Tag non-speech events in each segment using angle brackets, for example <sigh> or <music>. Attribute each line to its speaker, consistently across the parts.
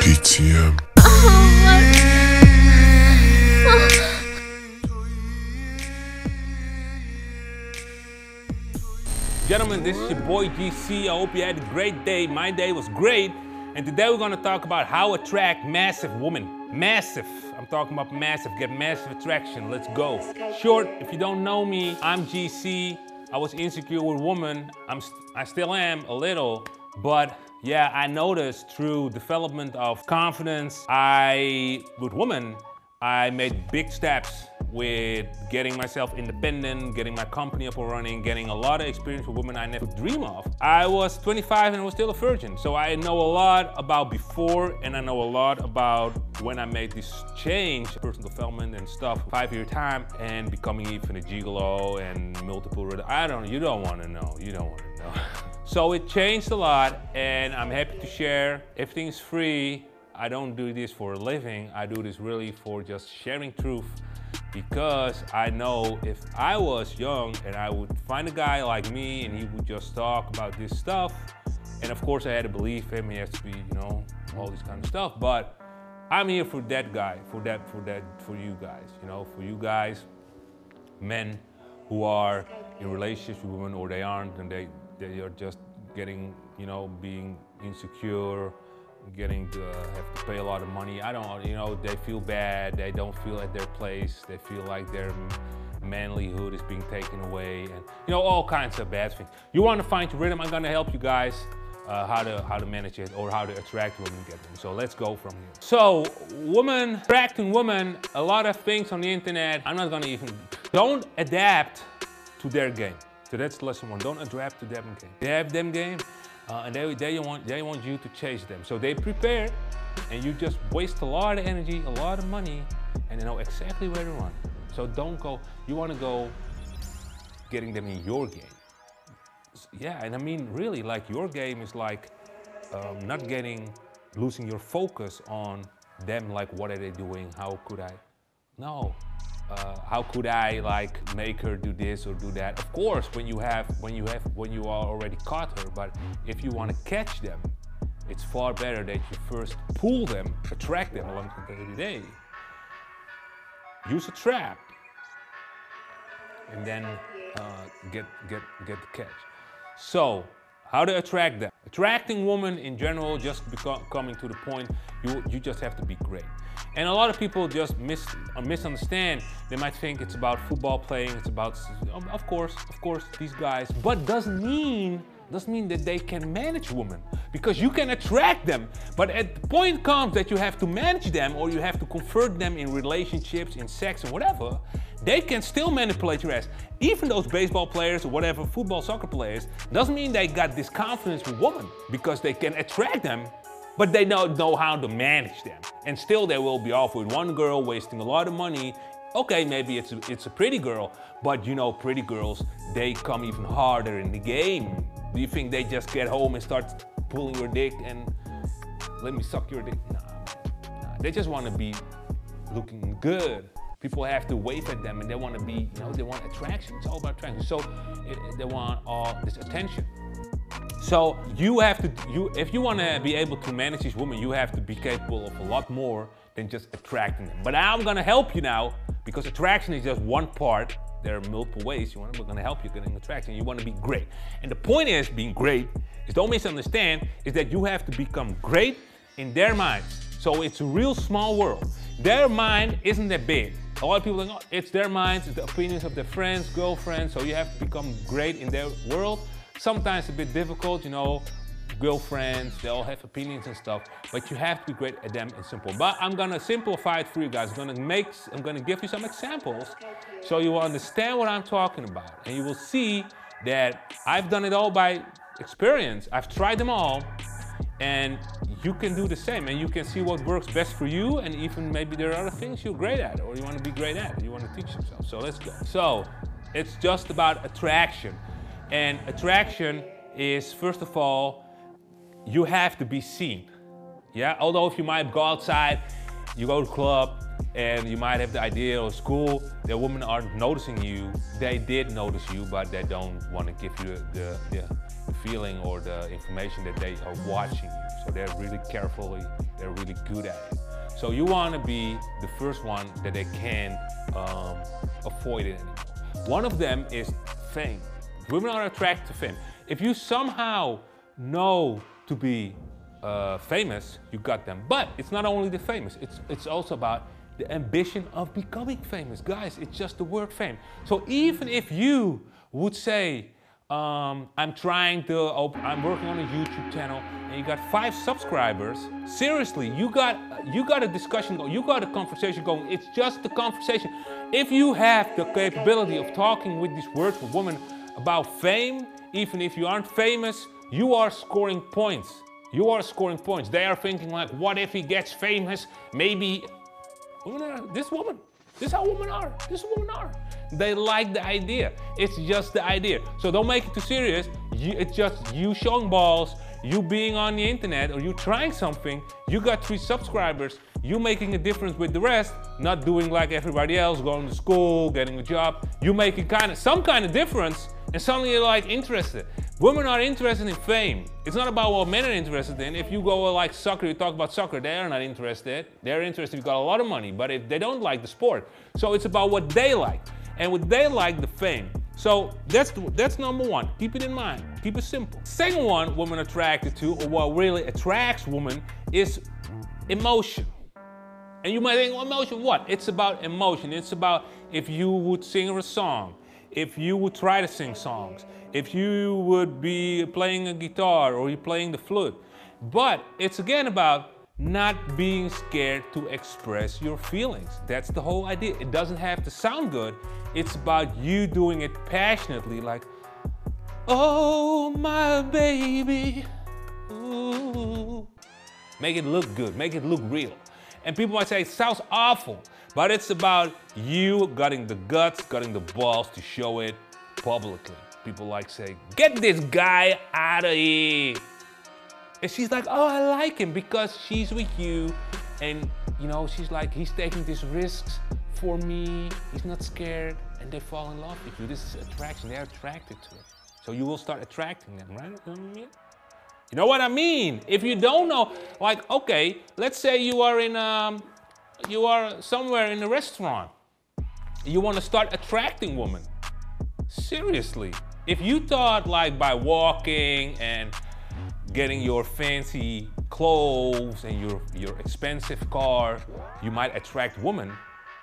Speaker 1: PTM.
Speaker 2: Gentlemen, this is your boy GC. I hope you had a great day. My day was great. And today we're gonna talk about how attract massive women. Massive. I'm talking about massive. Get massive attraction. Let's go. Short, if you don't know me, I'm GC. I was insecure with women. I'm st I still am a little, but yeah, I noticed through development of confidence, I, with women, I made big steps with getting myself independent, getting my company up and running, getting a lot of experience with women I never dream of. I was 25 and I was still a virgin. So I know a lot about before and I know a lot about when I made this change, personal development and stuff, five year time and becoming even a gigolo and multiple, I don't, you don't wanna know, you don't wanna know. <laughs> so it changed a lot and I'm happy to share. Everything's free. I don't do this for a living. I do this really for just sharing truth because I know if I was young and I would find a guy like me and he would just talk about this stuff, and of course I had to believe him, he has to be, you know, all this kind of stuff, but I'm here for that guy, for that, for that, for you guys, you know, for you guys, men who are in relationships with women or they aren't and they, they are just getting, you know, being insecure, getting to uh, have to pay a lot of money. I don't, you know, they feel bad. They don't feel at their place. They feel like their manlyhood is being taken away, and you know, all kinds of bad things. You want to find your rhythm? I'm gonna help you guys. Uh, how to how to manage it or how to attract women get them. So let's go from here. So woman attracting women, a lot of things on the internet. I'm not gonna even don't adapt to their game. So that's lesson one. Don't adapt to them game. They have them game uh, and they, they, want, they want you to chase them. So they prepare and you just waste a lot of energy, a lot of money, and they know exactly where to run. So don't go, you want to go getting them in your game. Yeah, and I mean, really, like your game is like um, not getting, losing your focus on them, like what are they doing, how could I? No, uh, how could I like make her do this or do that? Of course, when you have when you have when you are already caught her, but if you want to catch them, it's far better that you first pull them, attract them along the day. Use a trap, and then uh, get get get the catch. So, how to attract them? Attracting women in general, just coming to the point, you you just have to be great. And a lot of people just mis uh, misunderstand. They might think it's about football playing, it's about, of course, of course, these guys, but doesn't mean doesn't mean that they can manage women because you can attract them. But at the point comes that you have to manage them or you have to convert them in relationships, in sex and whatever, they can still manipulate your ass. Even those baseball players or whatever, football, soccer players, doesn't mean they got this confidence with women because they can attract them but they don't know how to manage them. And still they will be off with one girl wasting a lot of money. Okay, maybe it's a, it's a pretty girl, but you know, pretty girls, they come even harder in the game. Do you think they just get home and start pulling your dick and let me suck your dick? Nah, nah. they just want to be looking good. People have to wave at them and they want to be, you know, they want attraction. It's all about attraction. So it, they want all this attention. So you have to, you, if you want to be able to manage these women, you have to be capable of a lot more than just attracting them. But I'm going to help you now because attraction is just one part. There are multiple ways. You want, we're going to help you getting attraction. You want to be great. And the point is, being great is don't misunderstand, is that you have to become great in their minds. So it's a real small world. Their mind isn't that big. A lot of people think, oh, it's their minds, it's the opinions of their friends, girlfriends, so you have to become great in their world. Sometimes a bit difficult, you know, girlfriends, they all have opinions and stuff, but you have to be great at them and simple. But I'm gonna simplify it for you guys. I'm gonna make, I'm gonna give you some examples so you will understand what I'm talking about. And you will see that I've done it all by experience. I've tried them all and you can do the same and you can see what works best for you and even maybe there are other things you're great at or you want to be great at, you want to teach yourself. So let's go. So it's just about attraction. And attraction is, first of all, you have to be seen. Yeah, although if you might go outside, you go to club, and you might have the idea or school that women aren't noticing you. They did notice you, but they don't want to give you the, the, feeling or the information that they are watching you. So they're really carefully, they're really good at it. So you want to be the first one that they can um, avoid it anymore. One of them is fame. Women are attracted to fame. If you somehow know to be uh, famous, you got them. But it's not only the famous, it's, it's also about the ambition of becoming famous. Guys, it's just the word fame. So even if you would say, um, I'm trying to, I'm working on a YouTube channel and you got five subscribers, seriously, you got, you got a discussion going, you got a conversation going. It's just the conversation. If you have the capability of talking with these words with women about fame, even if you aren't famous, you are scoring points. You are scoring points. They are thinking like, what if he gets famous? Maybe, this woman, this is how women are. This is women are. They like the idea. It's just the idea. So don't make it too serious. You, it's just you showing balls, you being on the internet, or you trying something. You got three subscribers. You making a difference with the rest, not doing like everybody else, going to school, getting a job. You making kind of some kind of difference, and suddenly you're like interested. Women are interested in fame. It's not about what men are interested in. If you go like soccer, you talk about soccer, they are not interested. They're interested if you got a lot of money, but if they don't like the sport. So it's about what they like. And what they like, the fame. So that's that's number one. Keep it in mind. Keep it simple. Second one, women attracted to, or what really attracts women, is emotion. And you might think, well, emotion, what? It's about emotion. It's about if you would sing a song, if you would try to sing songs, if you would be playing a guitar or you're playing the flute. But it's again about not being scared to express your feelings. That's the whole idea. It doesn't have to sound good. It's about you doing it passionately, like, oh, my baby. Ooh. Make it look good, make it look real. And people might say, it sounds awful, but it's about you getting the guts, getting the balls to show it publicly people like say, get this guy out of here. And she's like, oh, I like him because she's with you. And, you know, she's like, he's taking these risks for me. He's not scared. And they fall in love with you. This is attraction. They're attracted to it. So you will start attracting them, right? You know what I mean? If you don't know, like, okay, let's say you are in, um, you are somewhere in a restaurant. You want to start attracting women. Seriously. If you thought like by walking and getting your fancy clothes and your, your expensive car, you might attract women,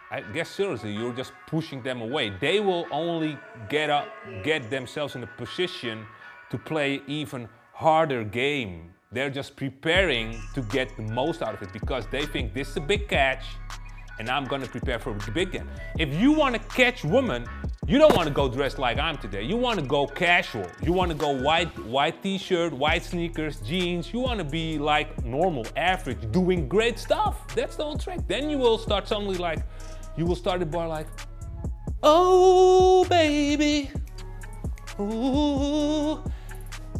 Speaker 2: I guess seriously, you're just pushing them away. They will only get up, get themselves in a position to play even harder game. They're just preparing to get the most out of it because they think this is a big catch and I'm gonna prepare for the big game. If you wanna catch women, you don't want to go dressed like I'm today. You want to go casual. You want to go white, white t-shirt, white sneakers, jeans. You want to be like normal, average, doing great stuff. That's the whole trick. Then you will start suddenly like, you will start the bar like, oh baby, ooh.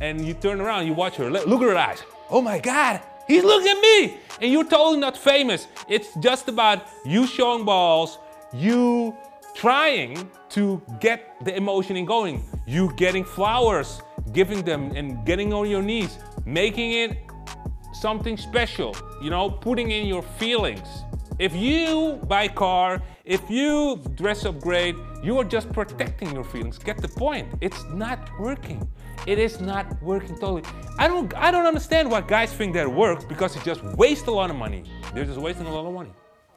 Speaker 2: And you turn around, you watch her, look at her eyes. Oh my God, he's looking at me. And you're totally not famous. It's just about you showing balls, you trying to get the emotion in going. You getting flowers, giving them and getting on your knees, making it something special, you know, putting in your feelings. If you buy car, if you dress up great, you are just protecting your feelings. Get the point. It's not working. It is not working totally. I don't I don't understand why guys think that works because it just wastes a lot of money. They're just wasting a lot of money.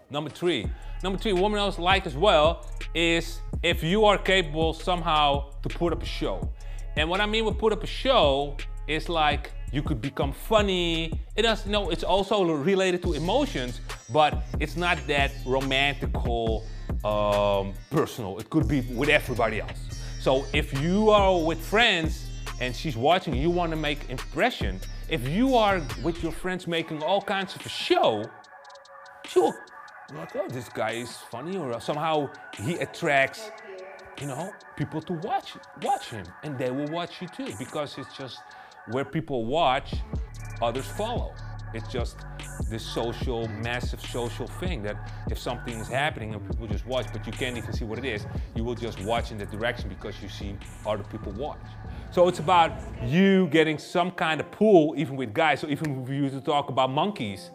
Speaker 2: Number three. Number three, women also like as well is if you are capable somehow to put up a show. And what I mean with put up a show is like you could become funny. It does, you know, it's also related to emotions, but it's not that romantical, um, personal. It could be with everybody else. So if you are with friends and she's watching, you want to make impression. If you are with your friends making all kinds of a show, she will like, oh, this guy is funny, or somehow he attracts, you know, people to watch watch him, and they will watch you too, because it's just where people watch, others follow. It's just this social, massive social thing that if something is happening and people just watch, but you can't even see what it is, you will just watch in that direction because you see other people watch. So it's about you getting some kind of pull, even with guys. So even if we used to talk about monkeys,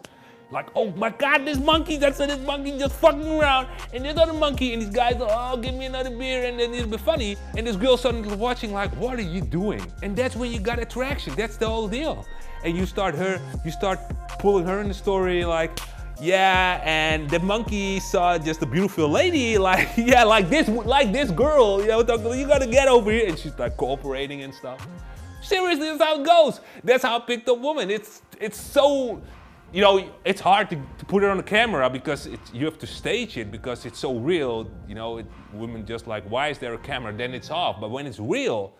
Speaker 2: like, oh my God, this monkey, that's this monkey just fucking around. And this other monkey, and these guys, are, oh, give me another beer, and then it'll be funny. And this girl suddenly watching, like, what are you doing? And that's when you got attraction. That's the whole deal. And you start her, you start pulling her in the story, like, yeah, and the monkey saw just a beautiful lady, <laughs> like, yeah, like this, like this girl, you know, you gotta get over here. And she's like cooperating and stuff. Seriously, that's how it goes. That's how I picked up woman. It's, it's so, you know, it's hard to, to put it on the camera because you have to stage it because it's so real. You know, it, women just like, why is there a camera? Then it's off. But when it's real,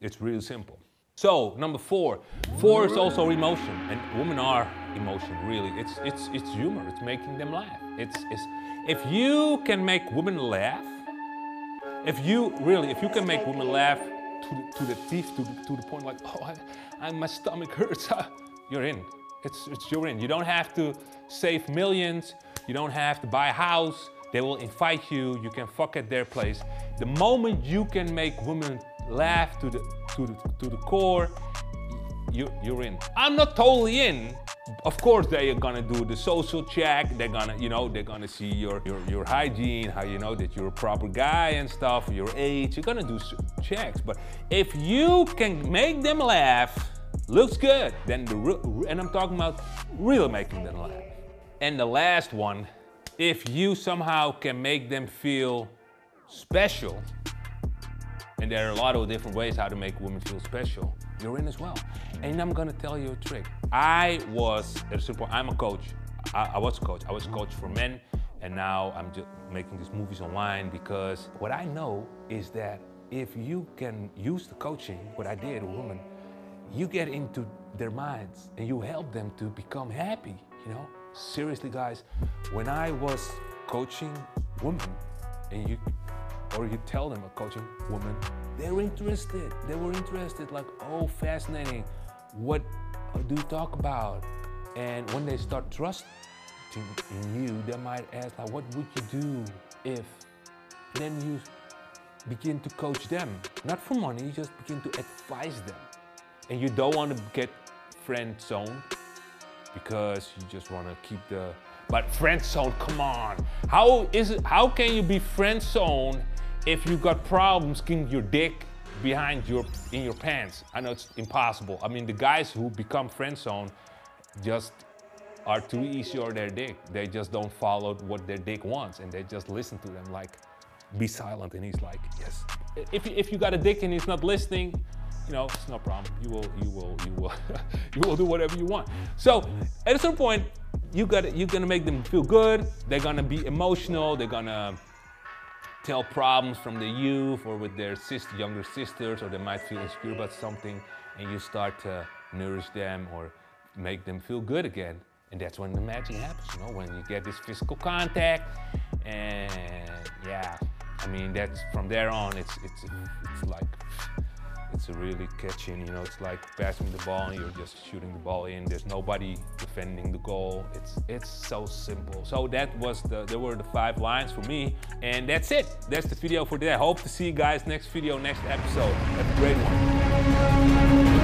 Speaker 2: it's really simple. So number four, four is also emotion, and women are emotion. Really, it's it's it's humor. It's making them laugh. It's it's if you can make women laugh, if you really if you can make women laugh to the, to the teeth, to the, to the point like, <laughs> oh, I, I, my stomach hurts. <laughs> you're in. It's, it's you're in. You don't have to save millions. You don't have to buy a house. They will invite you. You can fuck at their place. The moment you can make women laugh to the to the to the core, you you're in. I'm not totally in. Of course, they are gonna do the social check. They're gonna, you know, they're gonna see your your your hygiene, how you know that you're a proper guy and stuff, your age. You're gonna do checks. But if you can make them laugh looks good, then the real, and I'm talking about really making them laugh. And the last one, if you somehow can make them feel special, and there are a lot of different ways how to make women feel special, you're in as well. And I'm gonna tell you a trick. I was, at a certain point, I'm a coach. I, I was a coach. I was a coach for men, and now I'm just making these movies online because what I know is that if you can use the coaching, what I did with women, you get into their minds and you help them to become happy, you know? Seriously, guys, when I was coaching women and you, or you tell them a coaching woman, they were interested. They were interested, like, oh, fascinating. What do you talk about? And when they start trusting in you, they might ask, like, what would you do if? Then you begin to coach them, not for money, you just begin to advise them and you don't want to get friend zoned because you just want to keep the but friend zone come on. How is it how can you be friend zone if you got problems getting your dick behind your in your pants? I know it's impossible. I mean the guys who become friend zone just are too easy on their dick. They just don't follow what their dick wants and they just listen to them like be silent. And he's like yes. If, if you got a dick and he's not listening you know, it's no problem. You will, you will, you will, <laughs> you will do whatever you want. So at a certain point, you got you're gonna make them feel good. They're gonna be emotional. They're gonna tell problems from the youth or with their sister, younger sisters, or they might feel insecure about something, and you start to nourish them or make them feel good again. And that's when the magic happens, you know, when you get this physical contact, and yeah, I mean that's from there on, it's it's it's like it's really catching, you know, it's like passing the ball and you're just shooting the ball in. There's nobody defending the goal. It's it's so simple. So that was the, there were the five lines for me. And that's it. That's the video for today. I hope to see you guys next video, next episode. Have a great one.